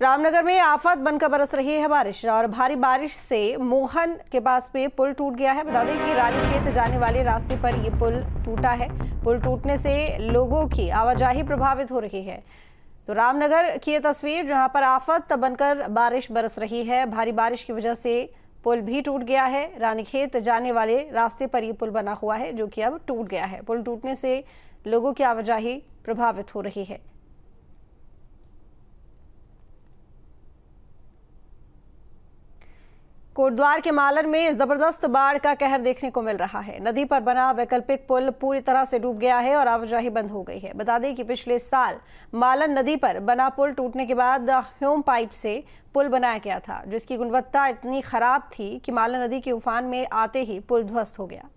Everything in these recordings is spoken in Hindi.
रामनगर में आफत बनकर बरस रही है बारिश और भारी बारिश से मोहन के पास में पुल टूट गया है। बता दें कि रानी खेत जाने वाले रास्ते पर ये पुल टूटा है। पुल टूटने से लोगों की आवाजाही प्रभावित हो रही है। तो रामनगर की ये तस्वीर, जहाँ पर आफत बनकर बारिश बरस रही है, भारी बारिश की वजह से पुल भी टूट गया है। रानीखेत जाने वाले रास्ते पर यह पुल बना हुआ है, जो कि अब टूट गया है। पुल टूटने से लोगों की आवाजाही प्रभावित हो रही है। कोटद्वार के मालन में ज़बरदस्त बाढ़ का कहर देखने को मिल रहा है। नदी पर बना वैकल्पिक पुल पूरी तरह से डूब गया है और आवाजाही बंद हो गई है। बता दें कि पिछले साल मालन नदी पर बना पुल टूटने के बाद ह्यूम पाइप से पुल बनाया गया था, जिसकी गुणवत्ता इतनी खराब थी कि मालन नदी के उफान में आते ही पुल ध्वस्त हो गया।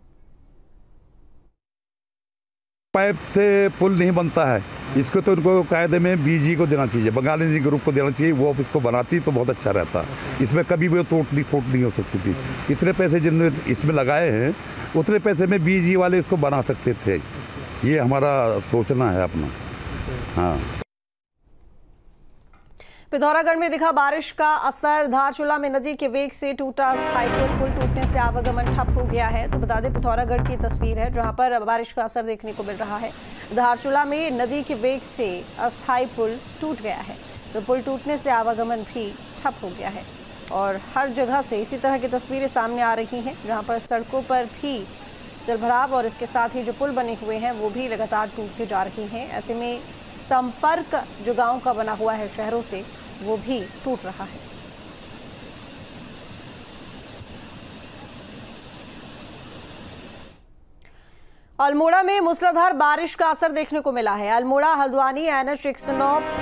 पाइप से पुल नहीं बनता है। इसको तो उनको कायदे में बीजी को देना चाहिए, बंगाली जी ग्रुप को देना चाहिए, वो इसको बनाती तो बहुत अच्छा रहता। इसमें कभी भी टूटनी फूट नहीं हो सकती थी। इतने पैसे जिनने इसमें लगाए हैं, उतने पैसे में बीजी वाले इसको बना सकते थे। ये हमारा सोचना है अपना। हाँ। पिथौरागढ़ में दिखा बारिश का असर। धारचूला में नदी के वेग से टूटा पुल। पुल टूटने से आवागमन ठप हो गया है। तो बता दें, पिथौरागढ़ की तस्वीर है, जहाँ पर बारिश का असर देखने को मिल रहा है। धारचूला में नदी के वेग से अस्थायी पुल टूट गया है। तो पुल टूटने से आवागमन भी ठप हो गया है। और हर जगह से इसी तरह की तस्वीरें सामने आ रही हैं, जहाँ पर सड़कों पर भी जलभराव और इसके साथ ही जो पुल बने हुए हैं, वो भी लगातार टूटते जा रहे हैं। ऐसे में संपर्क जो गाँव का बना हुआ है, शहरों से वो भी टूट रहा है। अल्मोड़ा में मूसलाधार बारिश का असर देखने को मिला है। अल्मोड़ा, हल्द्वानी, एनएच एक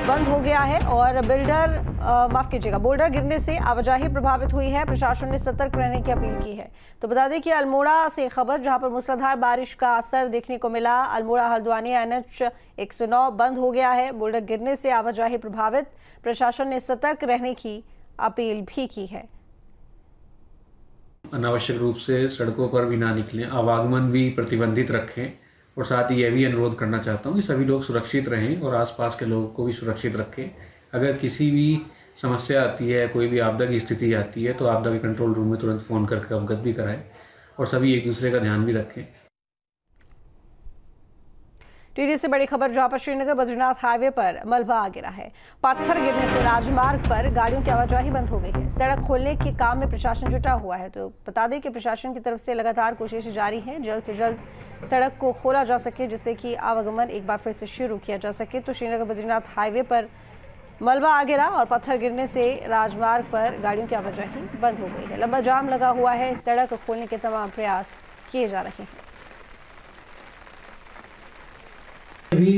बंद हो गया है और बिल्डर माफ़ कीजिएगा, बोल्डर गिरने से आवाजाही प्रभावित हुई है, प्रशासन ने सतर्क रहने की अपील की है। तो बता दें कि अल्मोड़ा से खबर, जहाँ पर मूसलाधार बारिश का असर देखने को मिला, अल्मोड़ा, हल्द्वानी एन एच एक बंद हो गया है, बोल्डर गिरने से आवाजाही प्रभावित, प्रशासन ने सतर्क रहने की अपील भी की है। अनावश्यक रूप से सड़कों पर भी ना निकलें, आवागमन भी प्रतिबंधित रखें, और साथ ही यह भी अनुरोध करना चाहता हूँ कि सभी लोग सुरक्षित रहें और आसपास के लोगों को भी सुरक्षित रखें। अगर किसी भी समस्या आती है, कोई भी आपदा की स्थिति आती है तो आपदा के कंट्रोल रूम में तुरंत फ़ोन करके अवगत भी कराएँ और सभी एक दूसरे का ध्यान भी रखें। टीडी से बड़ी खबर, जहाँ पर श्रीनगर बद्रीनाथ हाईवे पर मलबा आ गिरा है। पत्थर गिरने से राजमार्ग पर गाड़ियों की आवाजाही बंद हो गई है। सड़क खोलने के काम में प्रशासन जुटा हुआ है तो बता दें कि प्रशासन की तरफ़ से लगातार कोशिश जारी है। जल्द से जल्द सड़क को खोला जा सके, जिससे कि आवागमन एक बार फिर से शुरू किया जा सके। तो श्रीनगर बद्रीनाथ हाईवे पर मलबा आ गिरा और पत्थर गिरने से राजमार्ग पर गाड़ियों की आवाजाही बंद हो गई है। लंबा जाम लगा हुआ है। सड़क खोलने के तमाम प्रयास किए जा रहे हैं। अभी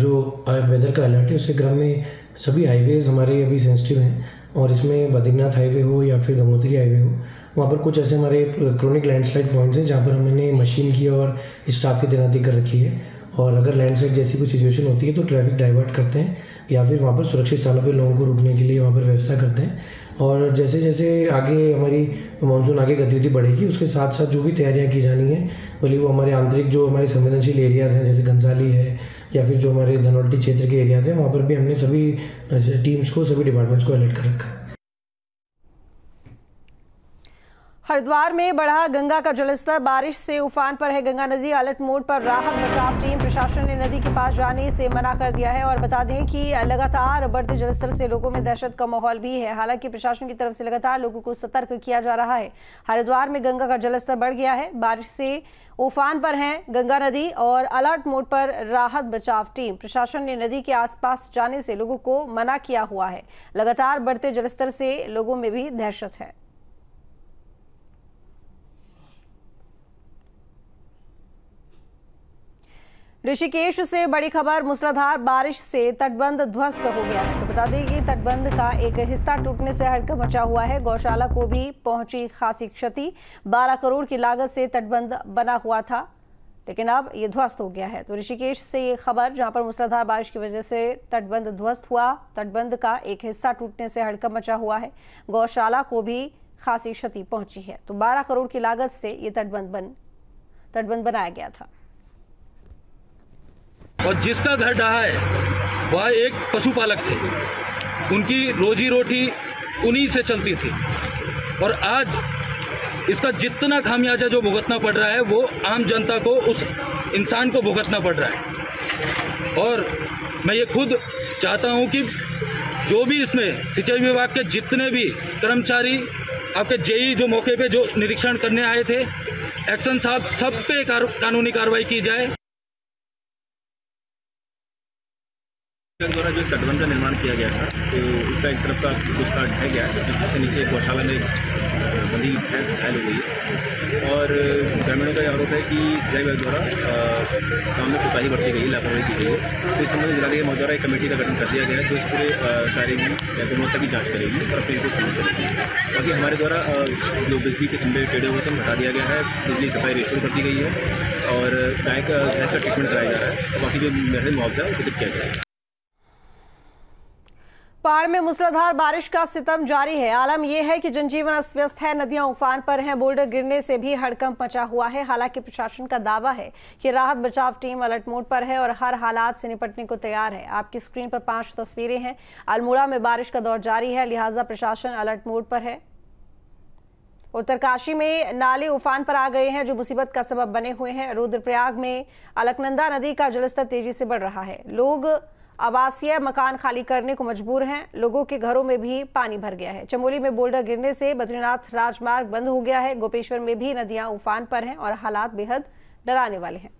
जो वेदर का अलर्ट है, उसके क्रम में सभी हाईवेज हमारे अभी सेंसिटिव हैं और इसमें बद्रीनाथ हाईवे हो या फिर गंगोत्री हाईवे हो, वहाँ पर कुछ ऐसे हमारे क्रोनिक लैंडस्लाइड पॉइंट्स हैं जहाँ पर हमने मशीन की और स्टाफ की तैनाती कर रखी है। और अगर लैंडस्लाइड जैसी कोई सिचुएशन होती है तो ट्रैफ़िक डाइवर्ट करते हैं, या फिर वहाँ पर सुरक्षित स्थानों पर लोगों को रुकने के लिए वहाँ पर व्यवस्था करते हैं। और जैसे जैसे आगे हमारी मानसून आगे गतिविधि बढ़ेगी, उसके साथ साथ जो भी तैयारियाँ की जानी है, भले वो हमारे आंतरिक जो हमारे संवेदनशील एरियाज़ हैं, जैसे घनसाली है, या फिर जो हमारे धनौल्टी क्षेत्र के एरियाज़ हैं, वहाँ पर भी हमने सभी टीम्स को, सभी डिपार्टमेंट्स को अलर्ट कर रखा है। हरिद्वार में बढ़ा गंगा का जलस्तर। बारिश से उफान पर है गंगा नदी। अलर्ट मोड पर राहत बचाव टीम प्रशासन ने नदी के पास जाने से मना कर दिया है और बता दें कि लगातार बढ़ते जलस्तर से लोगों में दहशत का माहौल भी है। हालाँकि प्रशासन की तरफ़ से लगातार लोगों को सतर्क किया जा रहा है। हरिद्वार में गंगा का जलस्तर बढ़ गया है। बारिश से उफान पर है गंगा नदी और अलर्ट मोड पर राहत बचाव टीम। प्रशासन ने नदी के आसपास जाने से लोगों को मना किया हुआ है। लगातार बढ़ते जलस्तर से लोगों में भी दहशत है। ऋषिकेश से बड़ी खबर, मूसलाधार बारिश से तटबंध ध्वस्त हो गया है। तो बता दें कि तटबंध का एक हिस्सा टूटने से हड़कंप मचा हुआ है। गौशाला को भी पहुँची खासी क्षति। 12 करोड़ की लागत से तटबंध बना हुआ था, लेकिन अब ये ध्वस्त हो गया है। तो ऋषिकेश से ये खबर, जहाँ पर मूसलाधार बारिश की वजह से तटबंध ध्वस्त हुआ, तटबंध का एक हिस्सा टूटने से हड़कंप मचा हुआ है। गौशाला को भी खासी क्षति पहुँची है। तो बारह करोड़ की लागत से ये तटबंध बन, तटबंध बनाया गया था। और जिसका घर डहा है, वह एक पशुपालक थे। उनकी रोजी रोटी उन्हीं से चलती थी। और आज इसका जितना खामियाजा जो भुगतना पड़ रहा है, वो आम जनता को, उस इंसान को भुगतना पड़ रहा है। और मैं ये खुद चाहता हूँ कि जो भी इसमें सिंचाई विभाग के जितने भी कर्मचारी, आपके जेई जो मौके पे जो निरीक्षण करने आए थे, एक्शन साहब सब पे कानूनी कार्रवाई की जाए। द्वारा जो तटबंध का निर्माण किया गया था तो उसका एक तरफ़ का कुछ ढह गया, जिससे नीचे गौशाला में बंदी भैंस घायल हो गई और ग्रामीणों का यह आरोप है कि सिंचाई विभाग द्वारा काम में कोताही बरती गई, लापरवाही की गई तो इस संबंध में महोदय द्वारा एक कमेटी का गठन कर दिया गया है, जो इस पूरे कार्य में गुणवत्ता की जाँच करेगी और अपने को समझ करेगी। बाकी हमारे द्वारा जो बिजली के खंभे टेढ़े हुए थे हटा दिया गया है, बिजली सप्लाई रिस्टोर कर दी गई है, और गाय का भैंस का ट्रीटमेंट कराया जा रहा है। बाकी जो महज मुआवजा है वो किया जाएगा। पहाड़ में मूसलाधार बारिश का सितम जारी है। आलम यह है कि जनजीवन अस्त व्यस्त है, नदियाँ उफान पर हैं, बोल्डर गिरने से भी हड़कंप मचा हुआ है। हालाँकि प्रशासन का दावा है कि राहत बचाव टीम अलर्ट मोड पर है और हर हालात से निपटने को तैयार है। आपकी स्क्रीन पर पाँच तस्वीरें हैं। अल्मोड़ा में बारिश का दौर जारी है, लिहाजा प्रशासन अलर्ट मोड पर है। उत्तरकाशी में नाले उफान पर आ गए हैं, जो मुसीबत का सबब बने हुए हैं। रुद्रप्रयाग में अलकनंदा नदी का जलस्तर तेज़ी से बढ़ रहा है। लोग आवासीय मकान खाली करने को मजबूर हैं। लोगों के घरों में भी पानी भर गया है। चमोली में बोल्डर गिरने से बद्रीनाथ राजमार्ग बंद हो गया है। गोपेश्वर में भी नदियाँ उफान पर हैं और हालात बेहद डराने वाले हैं।